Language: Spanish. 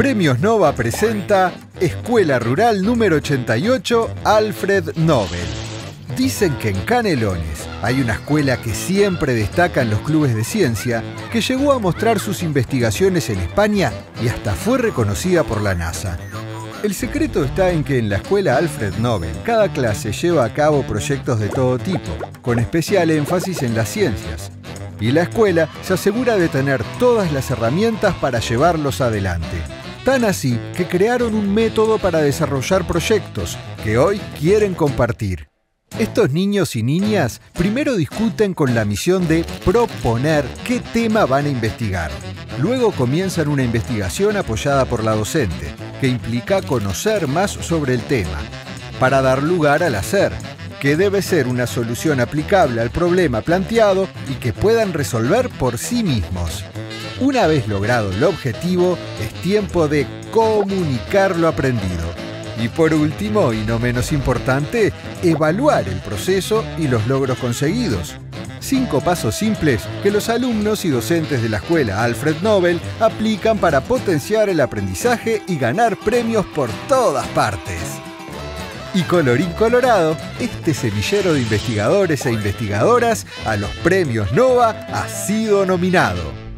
Premios Nova presenta Escuela Rural número 88 Alfred Nobel. Dicen que en Canelones hay una escuela que siempre destaca en los clubes de ciencia, que llegó a mostrar sus investigaciones en España y hasta fue reconocida por la NASA. El secreto está en que en la escuela Alfred Nobel cada clase lleva a cabo proyectos de todo tipo, con especial énfasis en las ciencias. Y la escuela se asegura de tener todas las herramientas para llevarlos adelante. Tan así que crearon un método para desarrollar proyectos que hoy quieren compartir. Estos niños y niñas primero discuten con la misión de proponer qué tema van a investigar. Luego comienzan una investigación apoyada por la docente, que implica conocer más sobre el tema, para dar lugar al hacer, que debe ser una solución aplicable al problema planteado y que puedan resolver por sí mismos. Una vez logrado el objetivo, es tiempo de comunicar lo aprendido. Y por último, y no menos importante, evaluar el proceso y los logros conseguidos. Cinco pasos simples que los alumnos y docentes de la escuela Alfred Nobel aplican para potenciar el aprendizaje y ganar premios por todas partes. Y colorín colorado, este semillero de investigadores e investigadoras a los premios NOVA ha sido nominado.